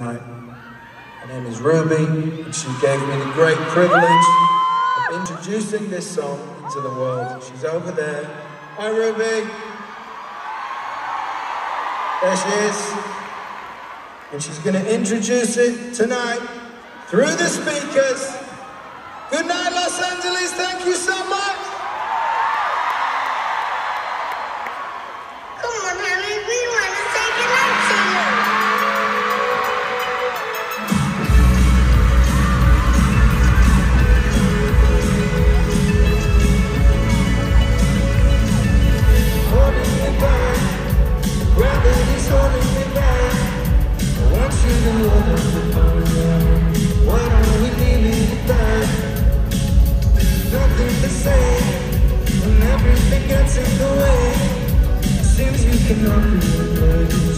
Her name is Ruby, and she gave me the great privilege of introducing this song into the world. She's over there. Hi, Ruby. There she is. And she's going to introduce it tonight through the speakers. Good night, Los Angeles. Thank you so much. Come on, honey, we when everything gets in the way. Seems you cannot be